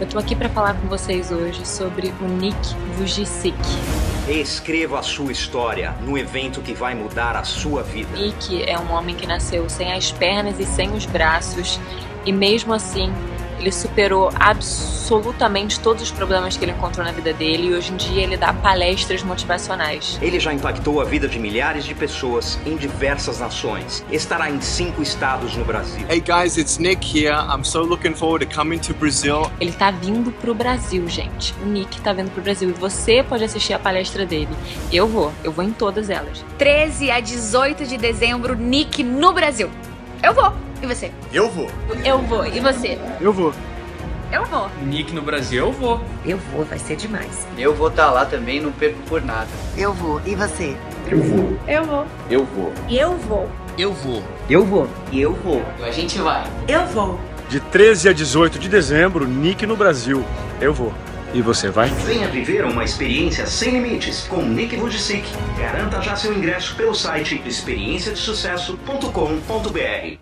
Eu tô aqui para falar com vocês hoje sobre o Nick Vujicic. Escreva a sua história no evento que vai mudar a sua vida. Nick é um homem que nasceu sem as pernas e sem os braços, e mesmo assim ele superou absolutamente todos os problemas que ele encontrou na vida dele e hoje em dia ele dá palestras motivacionais. Ele já impactou a vida de milhares de pessoas em diversas nações. Estará em cinco estados no Brasil. Hey guys, it's Nick here. I'm so looking forward to coming to Brazil. Ele tá vindo pro Brasil, gente. O Nick tá vindo pro Brasil e você pode assistir a palestra dele. Eu vou, eu vou em todas elas. 13 a 18 de dezembro, Nick no Brasil. Eu vou. E você? Eu vou. Eu vou. E você? Eu vou. Eu vou. Nick no Brasil, eu vou. Eu vou, vai ser demais. Eu vou estar tá lá também, não perco por nada. Eu vou. E você? Eu vou. Eu vou. Eu vou. Eu vou. Eu vou. Eu vou. E eu vou. A gente vai. Eu vou. De 13 a 18 de dezembro, Nick no Brasil. Eu vou. E você vai? Venha viver uma experiência sem limites com Nick Vujicic. Garanta já seu ingresso pelo site experienciadesucesso.com.br.